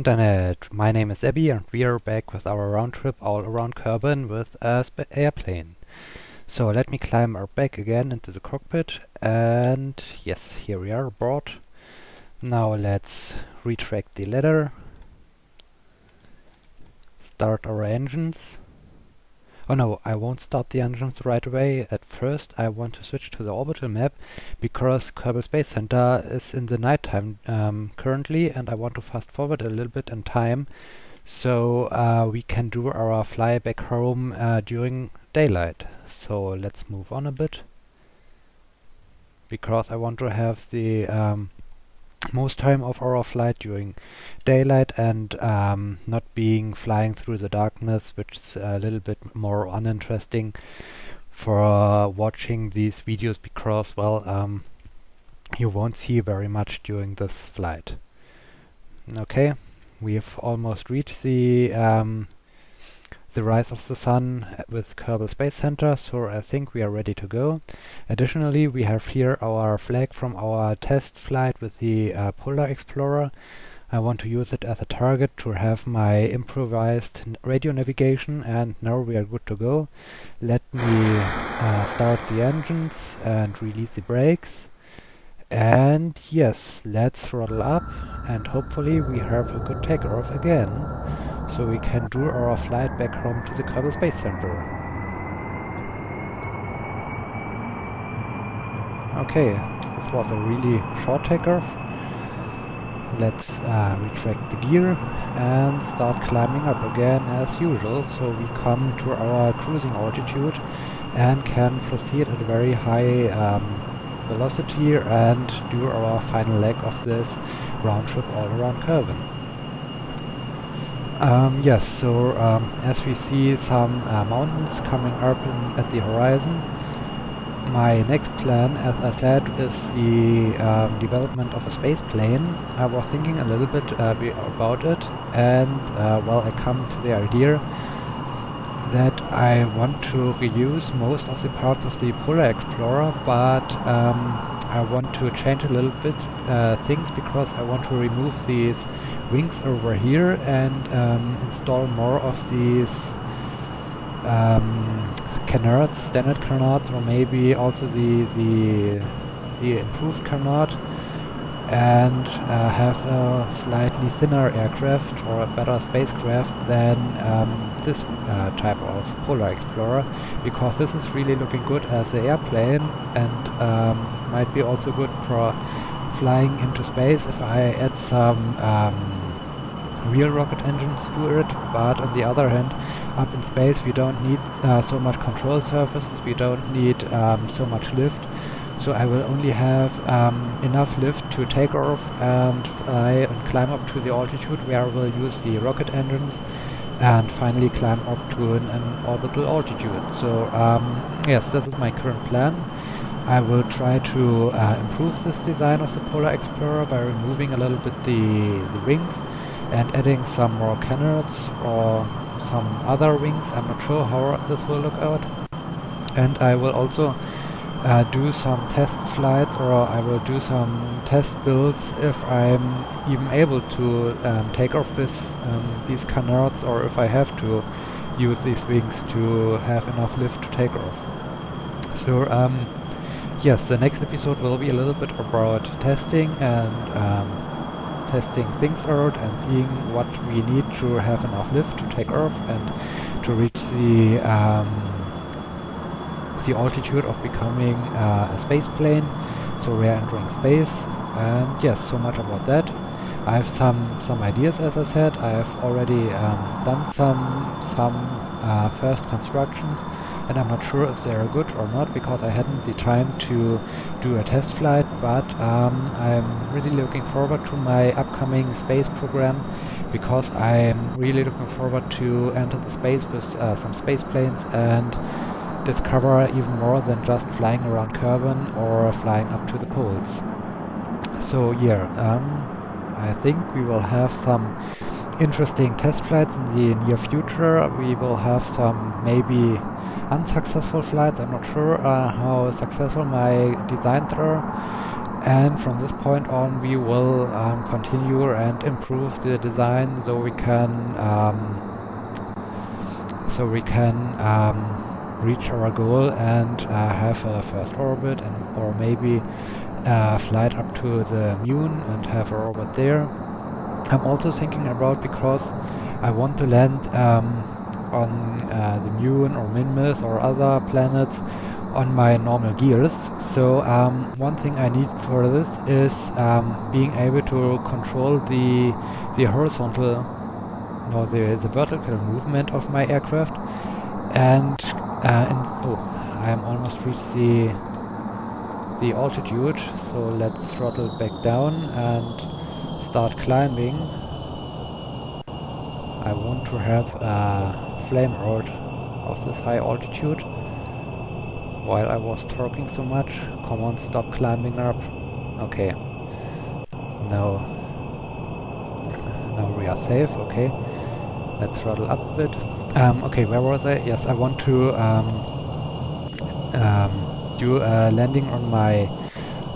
Internet, my name is Abby and we are back with our round trip all around Kerbin with a airplane. So let me climb our back again into the cockpit and yes, here we are aboard. Now let's retract the ladder, start our engines Oh no, I won't start the engines right away. At first I want to switch to the orbital map because Kerbal Space Center is in the nighttime um, currently and I want to fast forward a little bit in time so uh, we can do our fly back home uh, during daylight. So let's move on a bit because I want to have the um, most time of our flight during daylight and um, not being flying through the darkness, which is a little bit more uninteresting for uh, watching these videos because, well, um, you won't see very much during this flight. Okay, we've almost reached the um, the rise of the sun with Kerbal Space Center, so I think we are ready to go. Additionally, we have here our flag from our test flight with the uh, Polar Explorer. I want to use it as a target to have my improvised radio navigation and now we are good to go. Let me uh, start the engines and release the brakes. And yes, let's throttle up and hopefully we have a good takeoff again so we can do our flight back home to the Kerbal Space Center. Okay, this was a really short takeoff. Let's uh, retract the gear and start climbing up again as usual so we come to our cruising altitude and can proceed at a very high um, velocity and do our final leg of this round trip all around Kerbin. Um, yes, so um, as we see some uh, mountains coming up in, at the horizon, my next plan, as I said, is the um, development of a space plane. I was thinking a little bit uh, about it, and uh, well, I come to the idea that I want to reuse most of the parts of the Polar Explorer, but um, I want to change a little bit uh, things because I want to remove these wings over here and um, install more of these um, canards, standard canards, or maybe also the the the improved canard, and uh, have a slightly thinner aircraft or a better spacecraft than um, this uh, type of Polar Explorer, because this is really looking good as an airplane and um, might be also good for flying into space if I add some um, real rocket engines to it, but on the other hand, up in space we don't need uh, so much control surfaces, we don't need um, so much lift, so I will only have um, enough lift to take off and fly and climb up to the altitude where I will use the rocket engines and finally climb up to an, an orbital altitude. So um, yes, this is my current plan. I will try to uh, improve this design of the Polar Explorer by removing a little bit the, the wings and adding some more canards or some other wings. I'm not sure how this will look out. And I will also uh, do some test flights or I will do some test builds if I'm even able to um, take off this, um, these canards or if I have to use these wings to have enough lift to take off. So um, yes, the next episode will be a little bit about testing and um, testing things out and seeing what we need to have enough lift to take off and to reach the um, the altitude of becoming uh, a space plane. So we are entering space and yes, so much about that. I have some some ideas as I said. I have already um, done some some uh, first constructions and I'm not sure if they are good or not because I hadn't the time to do a test flight but um, I'm really looking forward to my upcoming space program because I'm really looking forward to enter the space with uh, some space planes and discover even more than just flying around Kerbin or flying up to the poles. So yeah, um, I think we will have some interesting test flights in the near future. We will have some maybe unsuccessful flights. I'm not sure uh, how successful my designs are. and from this point on we will um, continue and improve the design so we can um, so we can um, reach our goal and uh, have a first orbit and or maybe uh, flight up to the moon and have a orbit there. I'm also thinking about because I want to land um, on uh, the moon or Minmus or other planets on my normal gears. So um, one thing I need for this is um, being able to control the the horizontal, no, the the vertical movement of my aircraft, and, uh, and oh, I am almost reached the the altitude. So let's throttle back down and start climbing. I want to have a flame road of this high altitude while I was talking so much. Come on, stop climbing up. Okay. Now, now we are safe. Okay. Let's throttle up a bit. Um, okay, where was I? Yes, I want to um, um, do a landing on my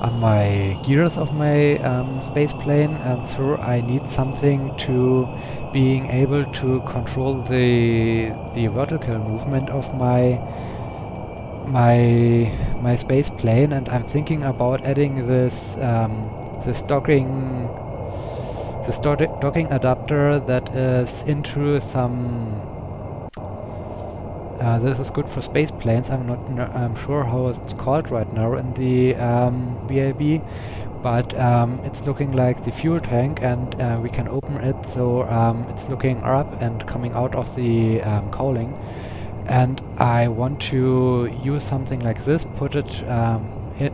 on my gears of my um, space plane and so I need something to being able to control the the vertical movement of my my my space plane. And I'm thinking about adding this um, this docking this docking adapter that is into some uh, this is good for space planes. I'm not I'm sure how it's called right now in the um, but um, it's looking like the fuel tank and uh, we can open it. So um, it's looking up and coming out of the um, cowling. And I want to use something like this, put it um,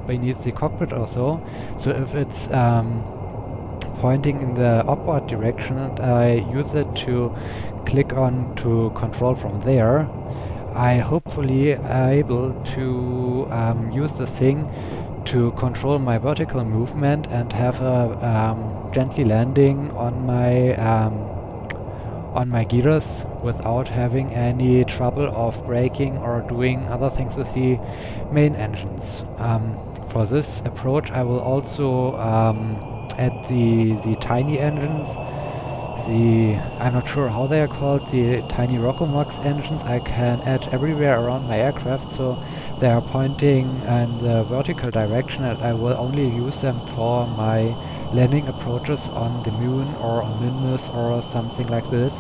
beneath the cockpit or so. So if it's um, pointing in the upward direction and I use it to click on to control from there, I hopefully able to um, use the thing to control my vertical movement and have a um, gently landing on my um, on my gears without having any trouble of braking or doing other things with the main engines. Um, for this approach I will also um, add the, the tiny engines, the, I'm not sure how they are called, the tiny Rockomax engines I can add everywhere around my aircraft so they are pointing in the vertical direction and I will only use them for my landing approaches on the moon or on Minmus or something like this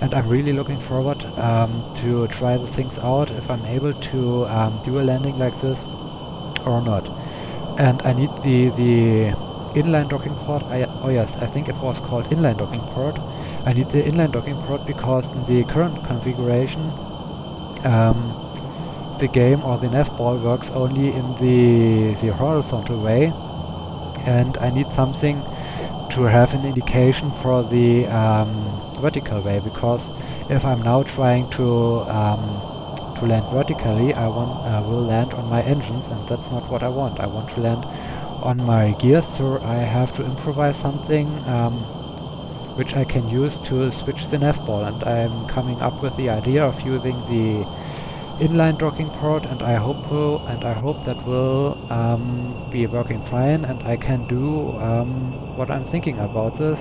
and I'm really looking forward um, to try the things out if I'm able to um, do a landing like this or not. And I need the the inline docking port. I, oh yes, I think it was called inline docking port. I need the inline docking port because in the current configuration um, the game or the nav ball works only in the the horizontal way and I need something to have an indication for the um, vertical way because if I'm now trying to um, to land vertically I want uh, will land on my engines and that's not what I want. I want to land on my gear, so I have to improvise something um, which I can use to switch the nav ball and I'm coming up with the idea of using the inline docking port and I hope so, and I hope that will um, be working fine and I can do um, what I'm thinking about this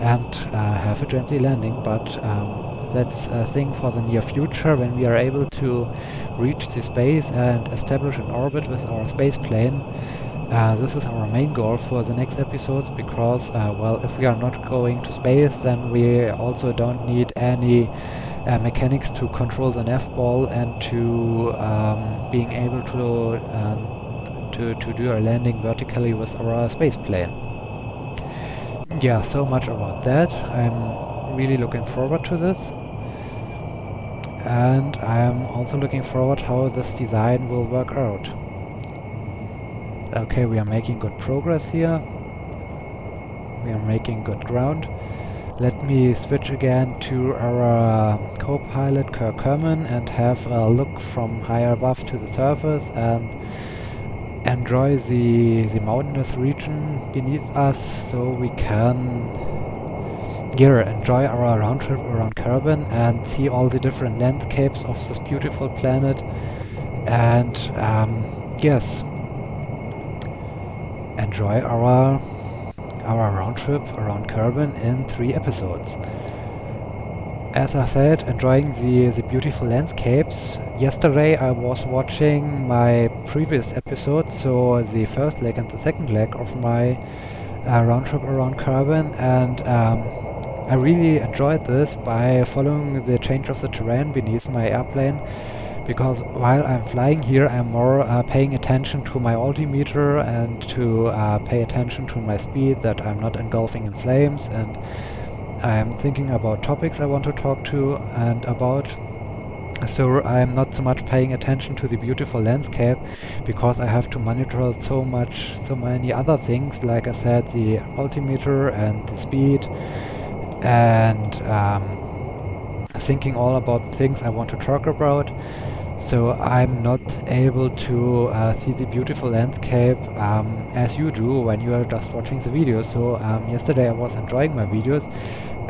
and uh, have a gently landing, but um, that's a thing for the near future when we are able to reach the space and establish an orbit with our space plane. Uh, this is our main goal for the next episodes because, uh, well, if we are not going to space, then we also don't need any uh, mechanics to control the nav ball and to um, being able to, um, to to do a landing vertically with our space plane yeah, so much about that. I'm really looking forward to this. And I'm also looking forward how this design will work out. Okay, we are making good progress here. We are making good ground. Let me switch again to our co-pilot Kirk Kerman and have a look from higher above to the surface and enjoy the, the mountainous region beneath us so we can yeah, enjoy our round trip around Kerbin and see all the different landscapes of this beautiful planet and um, yes enjoy our our round trip around Kerbin in three episodes. As I said, enjoying the, the beautiful landscapes. Yesterday I was watching my previous episode, so the first leg and the second leg of my uh, round trip around Kerbin, and um, I really enjoyed this by following the change of the terrain beneath my airplane because while I'm flying here I'm more uh, paying attention to my altimeter and to uh, pay attention to my speed that I'm not engulfing in flames and I'm thinking about topics I want to talk to and about so I'm not so much paying attention to the beautiful landscape because I have to monitor so much so many other things like I said the altimeter and the speed and um, thinking all about things I want to talk about. So I'm not able to uh, see the beautiful landscape um, as you do when you are just watching the video. So um, yesterday I was enjoying my videos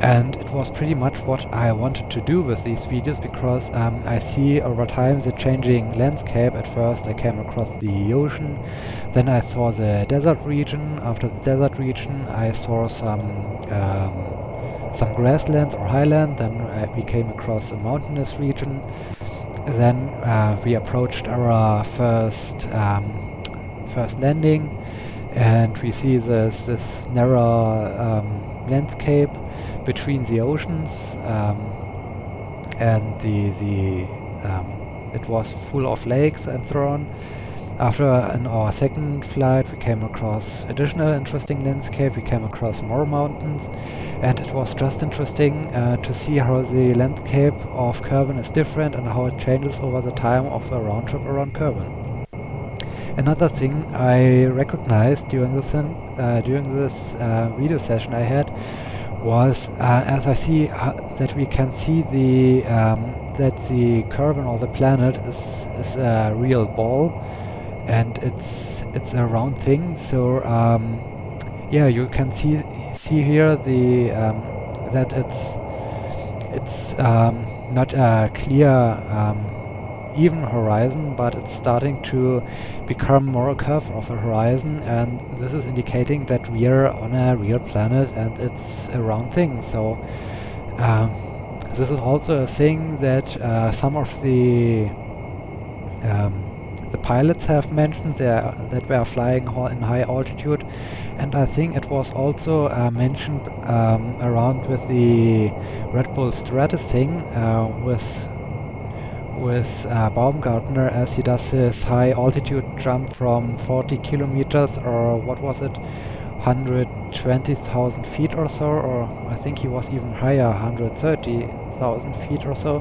and it was pretty much what I wanted to do with these videos because um, I see over time the changing landscape. At first I came across the ocean, then I saw the desert region. After the desert region I saw some um, some grassland or highland, then uh, we came across a mountainous region. Then uh, we approached our first um, first landing, and we see this this narrow um, landscape between the oceans, um, and the the um, it was full of lakes and so on. After in our second flight we came across additional interesting landscape, we came across more mountains and it was just interesting uh, to see how the landscape of Kerbin is different and how it changes over the time of a round trip around Kerbin. Another thing I recognized during this uh, during this uh, video session I had was uh, as I see that we can see the um, that the Kerbin or the planet is is a real ball and it's it's a round thing. So um, yeah you can see see here the um, that it's it's um, not a clear um, even horizon but it's starting to become more a curve of a horizon. And this is indicating that we are on a real planet and it's a round thing. So um, this is also a thing that uh, some of the um, the pilots have mentioned that we are flying in high altitude and I think it was also uh, mentioned um, around with the Red Bull Stratos thing uh, with with uh, Baumgartner as he does his high altitude jump from 40 kilometers or what was it? 120,000 feet or so or I think he was even higher 130,000 feet or so.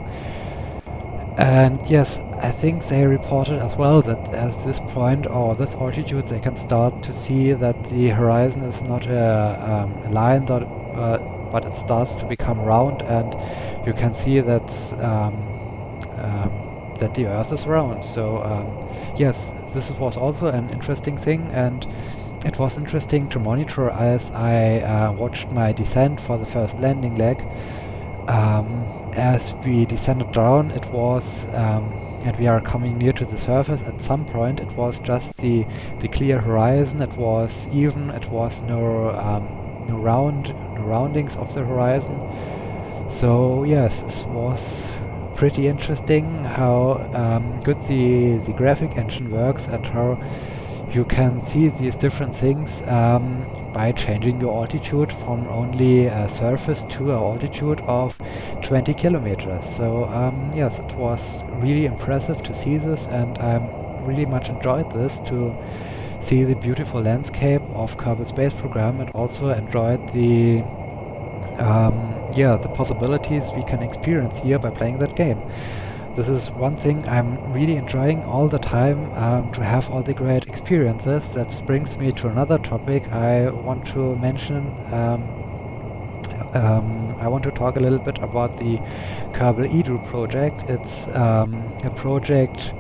And yes, I think they reported as well that at this point or this altitude they can start to see that the horizon is not a, um, line that, uh, but it starts to become round and you can see that um, um, that the earth is round. So um, yes, this was also an interesting thing and it was interesting to monitor as I uh, watched my descent for the first landing leg. Um, as we descended down, it was, um, and we are coming near to the surface, at some point it was just the, the clear horizon, it was even, it was no, um, no, round, no roundings of the horizon. So yes, this was pretty interesting how um, good the, the graphic engine works and how you can see these different things um, by changing your altitude from only a surface to an altitude of 20 kilometers. So um, yes, it was really impressive to see this and I really much enjoyed this to see the beautiful landscape of Kerbal Space Program and also enjoyed the um, yeah the possibilities we can experience here by playing that game. This is one thing I'm really enjoying all the time, um, to have all the great experiences. That brings me to another topic I want to mention. Um, um, I want to talk a little bit about the Kerbal Edu project. It's um, a project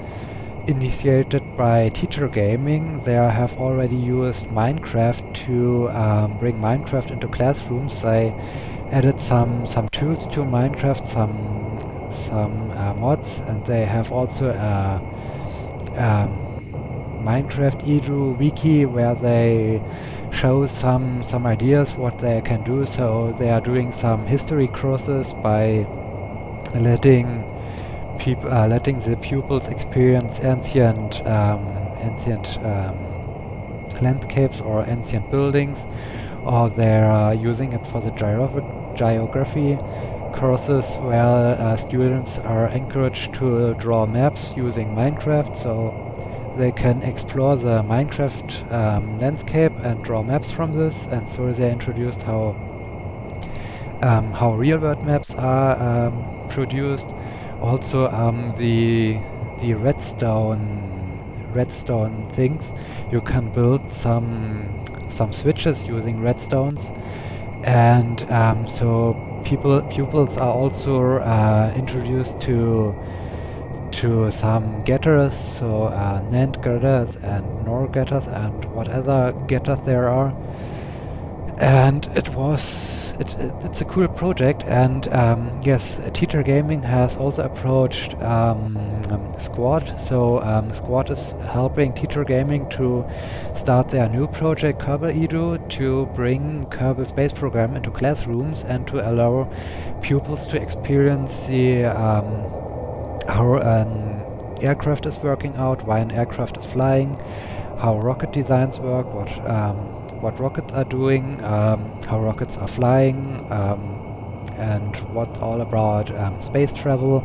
initiated by Teacher Gaming. They have already used Minecraft to um, bring Minecraft into classrooms. They added some some tools to Minecraft, some some uh, mods and they have also a, um, Minecraft edu wiki where they show some some ideas what they can do. So they are doing some history courses by letting people uh, letting the pupils experience ancient um, ancient um, landscapes or ancient buildings, or they're uh, using it for the geography courses where uh, students are encouraged to draw maps using Minecraft. So they can explore the Minecraft um, landscape and draw maps from this. And so they introduced how um, how real-world maps are um, produced. Also um, the the redstone redstone things. You can build some some switches using redstones. And um, so people pupils are also uh, introduced to to some getters, so uh, NAND getters and NOR getters and whatever getters there are. And it was, it, it, it's a cool project and um, yes, Teacher Gaming has also approached um, um, Squad, so um, Squad is helping Teacher Gaming to start their new project Kerbal Edu to bring Kerbal Space Program into classrooms and to allow pupils to experience the um, how an aircraft is working out, why an aircraft is flying, how rocket designs work, what um, what rockets are doing, um, how rockets are flying, and what's all about um, space travel.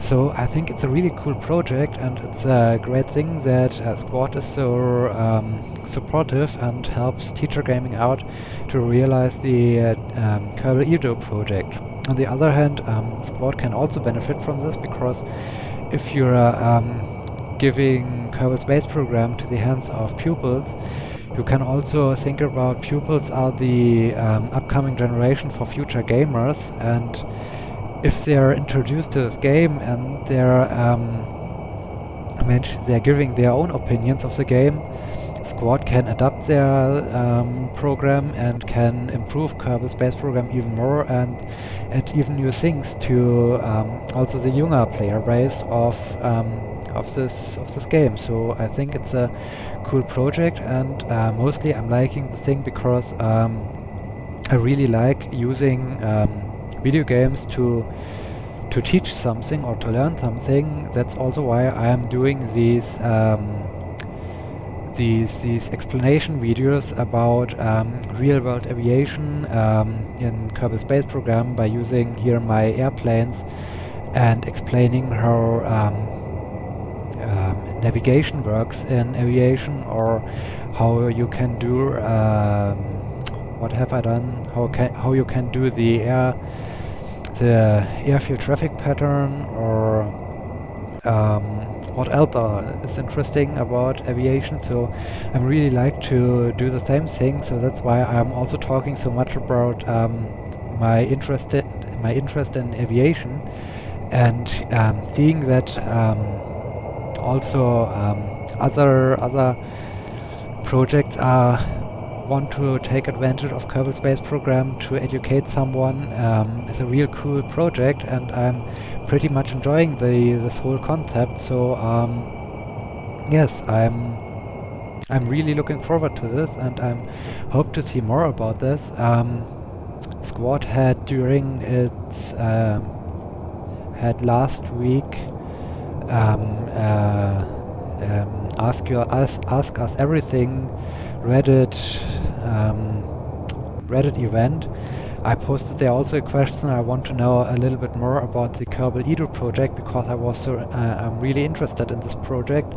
So I think it's a really cool project and it's a great thing that uh, Squad is so um, supportive and helps teacher gaming out to realize the uh, um, Kerbal Edu project. On the other hand, um, Squad can also benefit from this because if you're um, giving Kerbal Space Program to the hands of pupils, you can also think about pupils are the um, upcoming generation for future gamers and if they're introduced to this game and they're um, they're giving their own opinions of the game, Squad can adapt their um, program and can improve Kerbal Space Program even more and add even new things to um, also the younger player base of um, of this of this game. So I think it's a cool project, and uh, mostly I'm liking the thing because um, I really like using um, video games to to teach something or to learn something. That's also why I am doing these um, these these explanation videos about um, real-world aviation um, in Kerbal Space Program by using here my airplanes and explaining how um, um, navigation works in aviation or how you can do um, what have I done how can how you can do the air the airfield traffic pattern or um, what else is interesting about aviation. So I really like to do the same thing. So that's why I'm also talking so much about um, my interest my interest in aviation and um, seeing that um, also um, other other projects are want to take advantage of Kerbal Space Program to educate someone um, is a real cool project and I'm pretty much enjoying the this whole concept. So um, yes, I'm I'm really looking forward to this, and I hope to see more about this. Um, Squad had during its um, had last week um, uh, um, ask your ask, ask us everything Reddit Reddit event I posted there also a question. I want to know a little bit more about the Kerbal Edu project because I was so uh, I'm really interested in this project.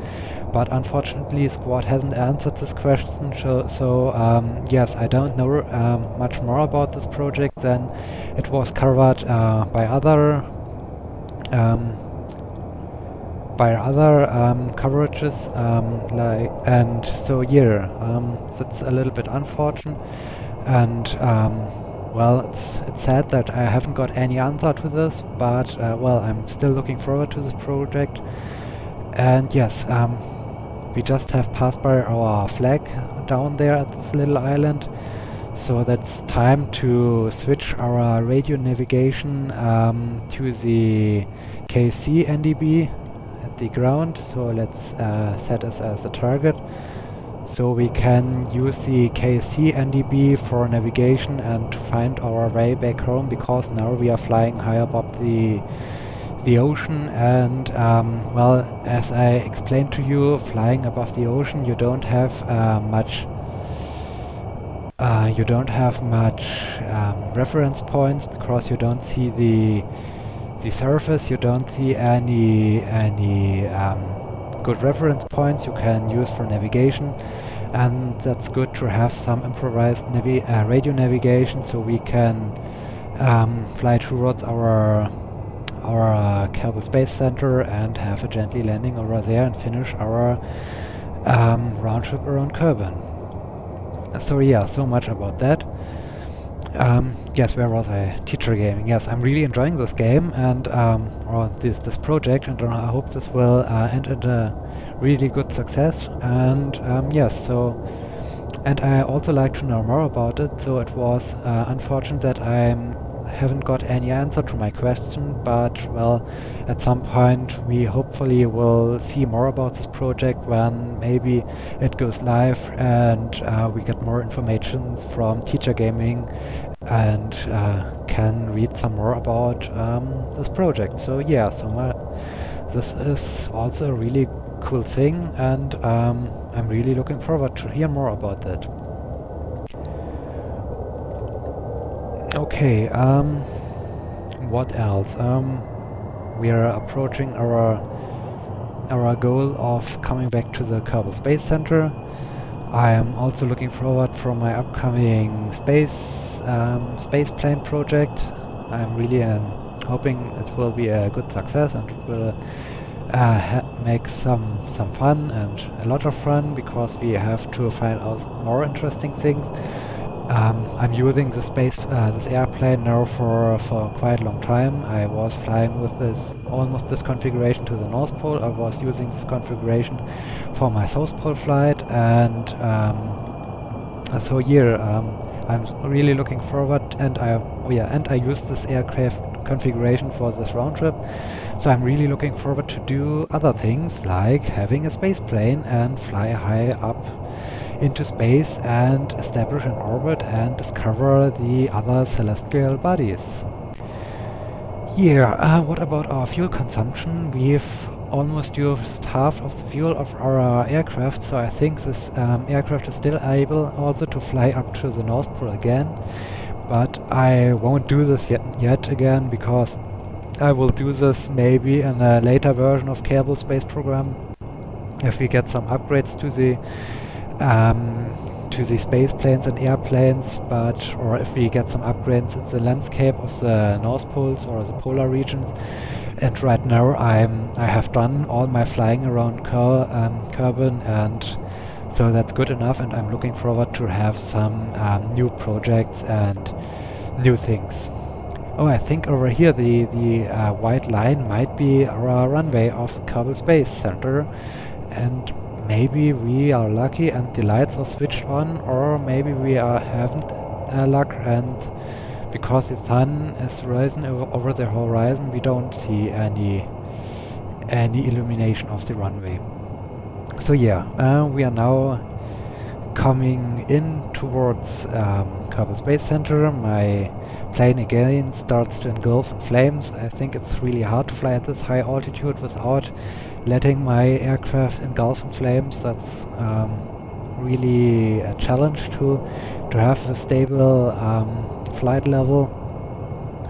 But unfortunately, Squad hasn't answered this question. So, so um, yes, I don't know um, much more about this project than it was covered uh, by other um, by other um, coverages. Um, like and so yeah, um, that's a little bit unfortunate and. Well, it's, it's sad that I haven't got any answer to this, but uh, well, I'm still looking forward to this project. And yes, um, we just have passed by our flag down there at this little island. So that's time to switch our radio navigation um, to the KC NDB, at the ground. So let's uh, set this as a target. So we can use the KSC NDB for navigation and find our way back home because now we are flying high above the the ocean and um, well as I explained to you flying above the ocean you don't have uh, much uh, you don't have much um, reference points because you don't see the the surface you don't see any any um, good reference points you can use for navigation and that's good to have some improvised navi uh, radio navigation so we can um, fly towards our our uh, Kerbal Space Center and have a gently landing over there and finish our um, round trip around Kerbin. So yeah, so much about that. Um, yes, where was I? Teacher gaming. Yes, I'm really enjoying this game and um, or this this project, and I hope this will uh, end in a really good success. And um, yes, so and I also like to know more about it. So it was uh, unfortunate that I haven't got any answer to my question, but well, at some point we hopefully will see more about this project when maybe it goes live and uh, we get more information from Teacher Gaming and uh, can read some more about um, this project. So yeah, so this is also a really cool thing and um, I'm really looking forward to hear more about that. Okay, um, what else? Um, we are approaching our our goal of coming back to the Kerbal Space Center. I am also looking forward for my upcoming space um, space plane project. I'm really um, hoping it will be a good success and it will uh, make some some fun and a lot of fun because we have to find out more interesting things. Um, I'm using the space, uh, this airplane now for for quite a long time. I was flying with this almost this configuration to the North Pole. I was using this configuration for my South Pole flight, and um, so here um, I'm really looking forward. And I oh yeah, and I use this aircraft configuration for this round trip. So I'm really looking forward to do other things like having a space plane and fly high up into space and establish an orbit and discover the other celestial bodies. Yeah, uh, what about our fuel consumption? We've almost used half of the fuel of our aircraft, so I think this um, aircraft is still able also to fly up to the North Pole again. But I won't do this yet, yet again because I will do this maybe in a later version of Kerbal Space Program if we get some upgrades to the um, to the space planes and airplanes, but or if we get some upgrades in the landscape of the North Poles or the polar regions. And right now I'm I have done all my flying around Ker um, Kerbin and so that's good enough and I'm looking forward to have some um, new projects and new things. Oh, I think over here the, the uh, white line might be our runway of Kerbal Space Center. And maybe we are lucky and the lights are switched on or maybe we are haven't uh, luck. And because the sun is rising over the horizon we don't see any any illumination of the runway. So yeah uh, we are now coming in towards um, Kerbal Space Center. My plane again starts to engulf in flames I think it's really hard to fly at this high altitude without letting my aircraft engulf in flames. That's um, really a challenge to to have a stable um, flight level.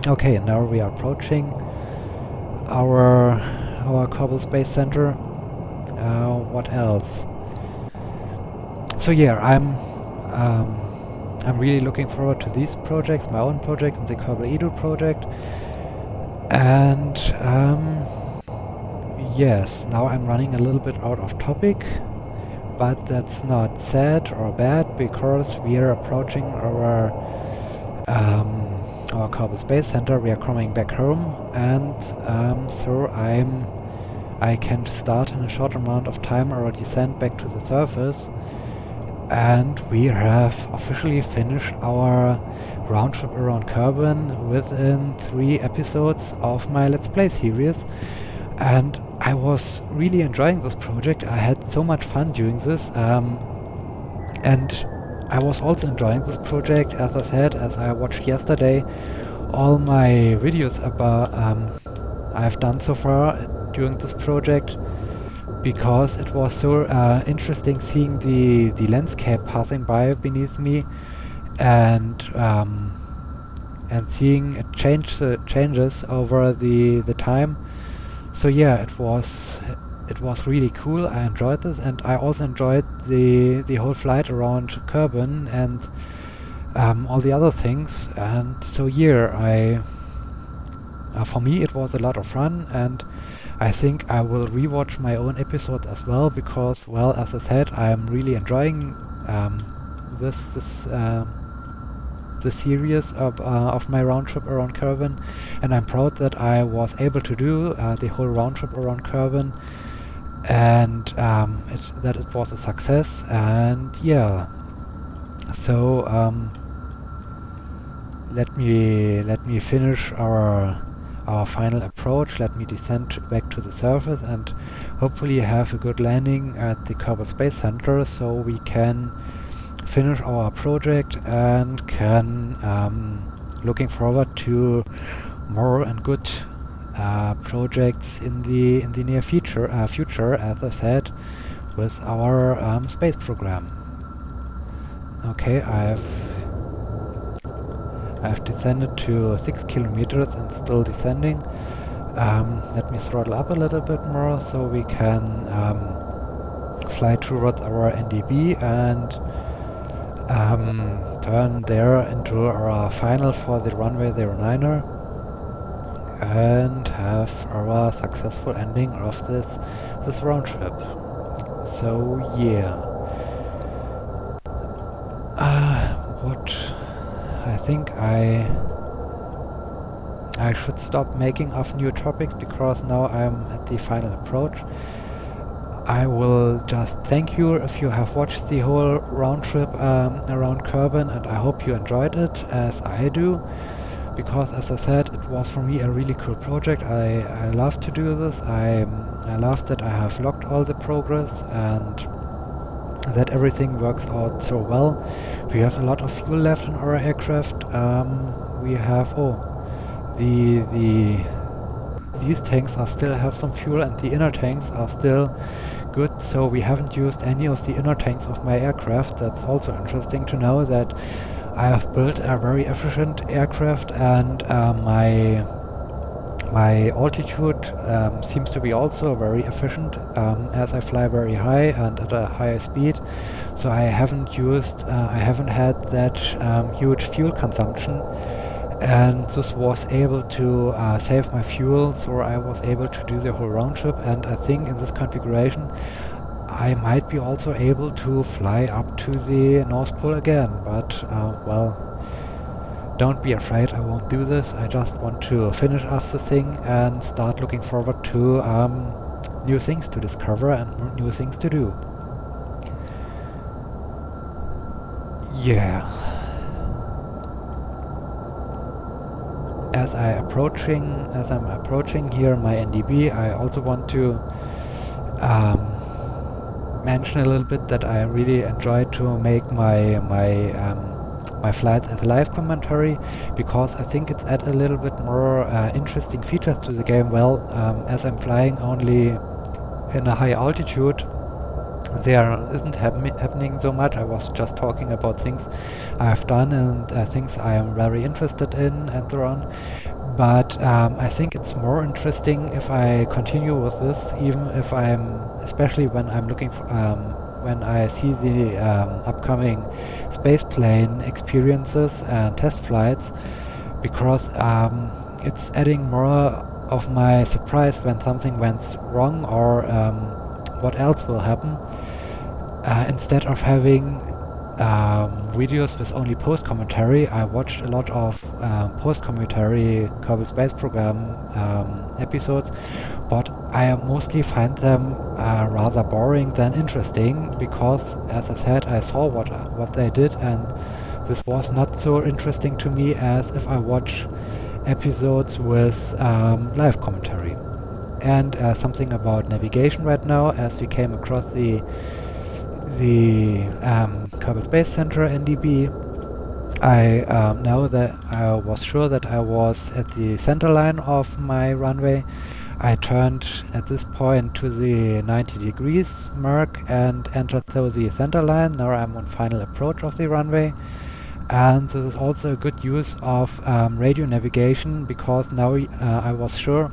Okay, now we are approaching our our Kerbal Space Center. Uh, what else? So yeah, I'm um, I'm really looking forward to these projects, my own project and the Kerbal Edu project, and um, yes, now I'm running a little bit out of topic, but that's not sad or bad because we are approaching our um, our Kerbal Space Center. We are coming back home, and um, so I'm I can start in a short amount of time our descent back to the surface. And we have officially finished our round trip around Kerbin within three episodes of my Let's Play series. And I was really enjoying this project. I had so much fun doing this. Um, and I was also enjoying this project, as I said, as I watched yesterday, all my videos about um, I've done so far during this project because it was so uh, interesting seeing the, the landscape passing by beneath me and um, and seeing it change uh, changes over the the time. So yeah, it was it was really cool. I enjoyed this, and I also enjoyed the the whole flight around Kerbin and um, all the other things. And so yeah, I uh, for me it was a lot of fun, and I think I will rewatch my own episode as well because, well, as I said, I'm really enjoying um, this this. Uh, the series of, uh, of my round trip around Kerbin and I'm proud that I was able to do uh, the whole round trip around Kerbin and um, it, that it was a success. And yeah. So um, let me let me finish our our final approach let me descend back to the surface and hopefully have a good landing at the Kerbal Space Center so we can finish our project and can um, looking forward to more and good uh, projects in the in the near future. Uh, future, as I said, with our um, space program. Okay, I've I've descended to six kilometers and still descending. Um, let me throttle up a little bit more so we can um, fly towards our NDB and um, turn there into our final for the runway 09er and have our successful ending of this this round trip. So yeah. Uh, I think I I should stop making of new topics because now I'm at the final approach. I will just thank you if you have watched the whole round trip um, around Kerbin and I hope you enjoyed it as I do because as I said it was for me a really cool project. I, I love to do this. I, I love that I have logged all the progress and that everything works out so well. We have a lot of fuel left in our aircraft. Um, we have, oh, the, the, these tanks are still have some fuel and the inner tanks are still good, so we haven't used any of the inner tanks of my aircraft. That's also interesting to know that I have built a very efficient aircraft and uh, my my altitude um, seems to be also very efficient um, as I fly very high and at a higher speed. So I haven't used uh, I haven't had that um, huge fuel consumption. And this was able to uh, save my fuel so I was able to do the whole round trip. And I think in this configuration I might be also able to fly up to the North Pole again, but uh, well, don't be afraid, I won't do this. I just want to finish off the thing and start looking forward to um, new things to discover and new things to do. Yeah. As I approaching, as I'm approaching here my NDB, I also want to um, mention a little bit that I really enjoy to make my my um, my flights as a live commentary because I think it's add a little bit more uh, interesting features to the game. Well, um, as I'm flying only in a high altitude, there isn't happening so much. I was just talking about things I've done and uh, things I am very interested in and so on but um, I think it's more interesting if I continue with this, even if I'm, especially when I'm looking for, um, when I see the um, upcoming spaceplane experiences and test flights, because um, it's adding more of my surprise when something went wrong or um, what else will happen, uh, instead of having um, videos with only post commentary. I watched a lot of um, post commentary Kerbal Space Program um, episodes, but I mostly find them uh, rather boring than interesting because, as I said, I saw what what they did, and this was not so interesting to me as if I watch episodes with um, live commentary. and uh, something about navigation right now as we came across the the um, Kerbal Space Center NDB. I um, know that I was sure that I was at the center line of my runway. I turned at this point to the 90 degrees mark and entered through the center line. Now I'm on final approach of the runway. And this is also a good use of um, radio navigation because now uh, I was sure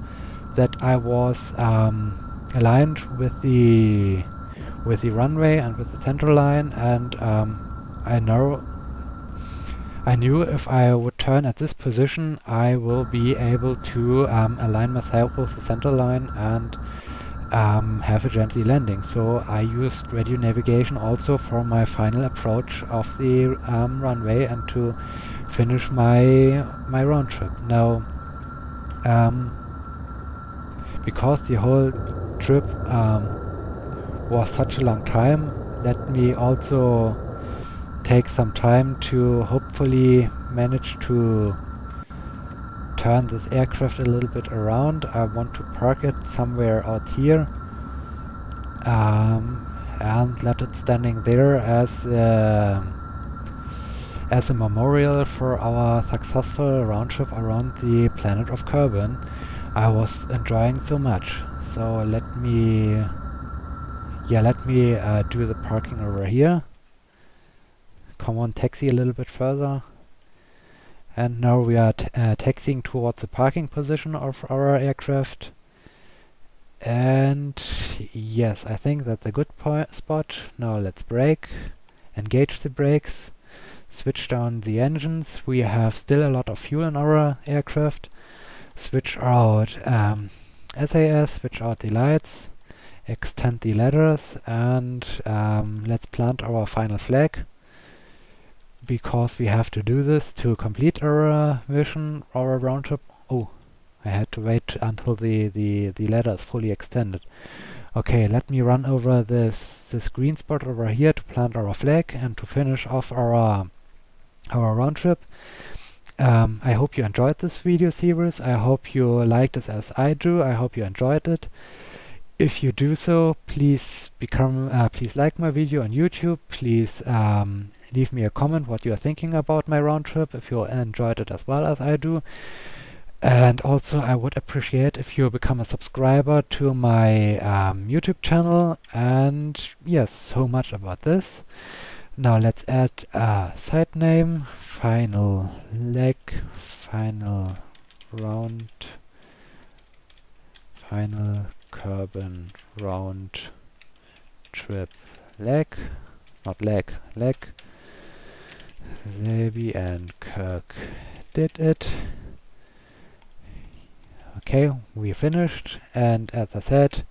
that I was um, aligned with the with the runway and with the center line and um, I know I knew if I would turn at this position I will be able to um, align myself with the center line and um, have a gently landing. So I used radio navigation also for my final approach of the um, runway and to finish my my round trip. Now, um, because the whole trip um, was such a long time, let me also take some time to hopefully manage to turn this aircraft a little bit around. I want to park it somewhere out here um, and let it standing there as as a memorial for our successful round trip around the planet of Kerbin. I was enjoying so much. So let me, yeah, let me uh, do the parking over here. Come on, taxi a little bit further. And now we are uh, taxiing towards the parking position of our aircraft. And yes, I think that's a good spot. Now let's brake, engage the brakes, switch down the engines. We have still a lot of fuel in our aircraft switch out um, SAS, switch out the lights, extend the ladders, and um, let's plant our final flag because we have to do this to complete our uh, mission, our round trip. Oh, I had to wait until the, the, the ladder is fully extended. Okay, let me run over this this green spot over here to plant our flag and to finish off our our round trip. Um, I hope you enjoyed this video series. I hope you liked it as I do. I hope you enjoyed it. If you do so, please become uh, please like my video on YouTube. Please um, leave me a comment what you are thinking about my round trip if you enjoyed it as well as I do. And also I would appreciate if you become a subscriber to my um, YouTube channel. And yes, so much about this. Now let's add a site name, final leg, final round, final Kerbin round trip leg, not leg, leg. Selby and Kirk did it. Okay, we finished and as I said,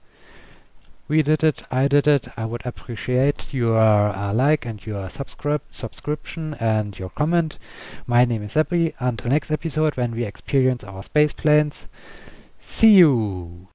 we did it, I did it. I would appreciate your uh, like and your subscribe subscription and your comment. My name is Seppi. Until next episode when we experience our space planes. See you!